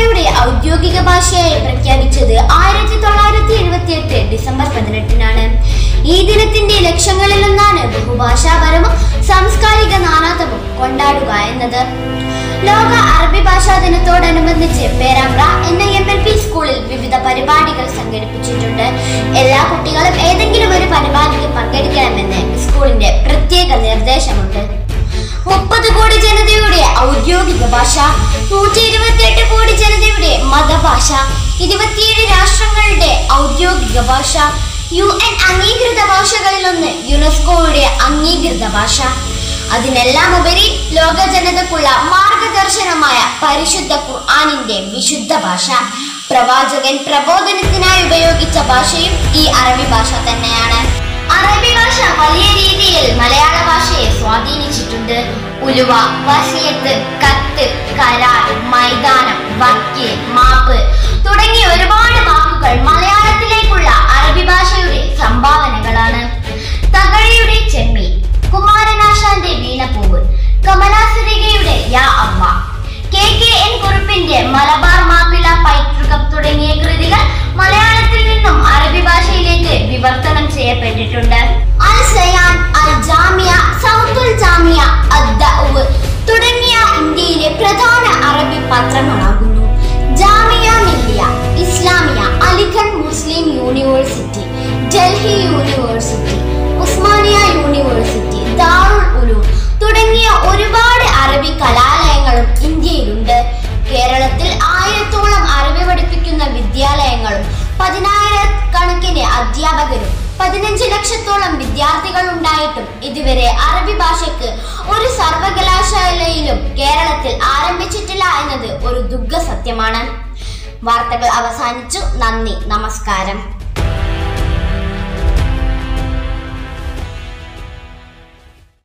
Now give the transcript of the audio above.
അറബിയുടെ ഔദ്യോഗിക ഭാഷയായി പ്രഖ്യാപിച്ചത് ആയിരത്തി തൊള്ളായിരത്തി എഴുപത്തി എട്ട് ഡിസംബർ പതിനെട്ടിനാണ്. ഈ ദിനത്തിന്റെ ലക്ഷ്യങ്ങളിലൊന്നാണ് ബഹുഭാഷാപരവും സാംസ്കാരിക നാനാത്വവും കൊണ്ടാടുക എന്നത്. ലോക അറബി ഭാഷാ ദിനത്തോടനുബന്ധിച്ച് പേരാമ്പ്ര എന്ന എം എൽ പി സ്കൂളിൽ വിവിധ പരിപാടികൾ സംഘടിപ്പിച്ചിട്ടുണ്ട്. എല്ലാ കുട്ടികളും ഏതെങ്കിലും ഒരു പരിപാടിക്ക് പങ്കെടുക്കണമെന്ന് സ്കൂളിന്റെ പ്രത്യേക നിർദ്ദേശമുണ്ട്. മുപ്പത് കോടി ജനതയുടെ ഔദ്യോഗിക ഭാഷ നൂറ്റി കോടി ജനതയുടെ മതഭാഷ ഇരുപത്തിയേഴ് രാഷ്ട്രങ്ങളുടെ ഔദ്യോഗിക ഭാഷ യു എൻ അംഗീകൃത ഭാഷകളിലൊന്ന് യുനെസ്കോയുടെ അംഗീകൃത ഭാഷ. അതിനെല്ലാം ഉപരി ലോക ജനതക്കുള്ള മാർഗദർശനമായ പരിശുദ്ധ ഖുർആാനിന്റെ വിശുദ്ധ ഭാഷ. പ്രവാചകൻ പ്രബോധനത്തിനായി ഉപയോഗിച്ച ഭാഷയും ഈ അറബി ഭാഷ തന്നെയാണ്. അറബി ഭാഷ വലിയ രീതിയിൽ മലയാള ഭാഷയെ സ്വാധീനിച്ചിട്ടുണ്ട്. ഉലുവ വസിയത്ത് കത്ത് കരാർ മൈതാനം വക്കീൽ മാപ്പ്. Jamia Millia Islamia Aligarh Muslim University Delhi University Osmania University Darul Uloom തുടങ്ങിയ ഒരുപാട് അറബി കലാലയങ്ങളും ഇന്ത്യയിലുണ്ട്. കേരളത്തിൽ ആയിരത്തോളം അറബി പഠിപ്പിക്കുന്ന വിദ്യാലയങ്ങളും പതിനായിരക്കണക്കിന് അധ്യാപകരും പതിനഞ്ച് ലക്ഷത്തോളം വിദ്യാർത്ഥികൾ ഉണ്ടായിട്ടും ഇതുവരെ അറബി ഭാഷയ്ക്ക് ഒരു സർവകലാശാലയിലും കേരളത്തിൽ ആരംഭിച്ചിട്ടില്ല എന്നത് ഒരു ദുഃഖ സത്യമാണ്. വാർത്തകൾ അവസാനിച്ചു. നന്ദി. നമസ്കാരം.